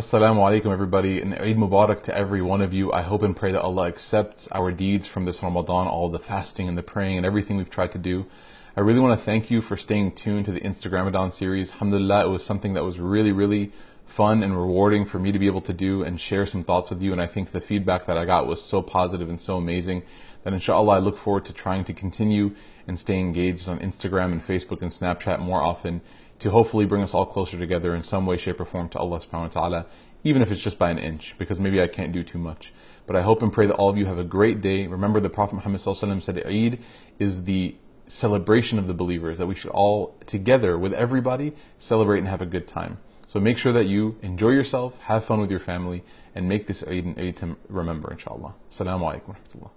Assalamu alaikum everybody and Eid Mubarak to every one of you. I hope and pray that Allah accepts our deeds from this Ramadan, all the fasting and the praying and everything we've tried to do. I really want to thank you for staying tuned to the Instagram Ramadan series. Alhamdulillah, it was something that was really, really fun and rewarding for me to be able to do and share some thoughts with you. And I think the feedback that I got was so positive and so amazing that inshallah I look forward to trying to continue and stay engaged on Instagram and Facebook and Snapchat more often to hopefully bring us all closer together in some way, shape, or form to Allah subhanahu wa ta'ala, even if it's just by an inch, because maybe I can't do too much. But I hope and pray that all of you have a great day. Remember, the Prophet Muhammad said Eid is the celebration of the believers, that we should all together with everybody celebrate and have a good time. So make sure that you enjoy yourself, have fun with your family, and make this Eid an Eid to remember, inshallah. Assalamu alaikum.